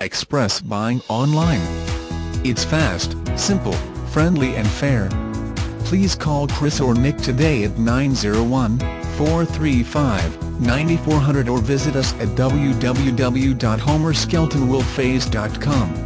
Express buying online. It's fast, simple, friendly and fair. Please call Chris or Nick today at 901-435-9400 or visit us at www.homerskeltonwolfchase.com.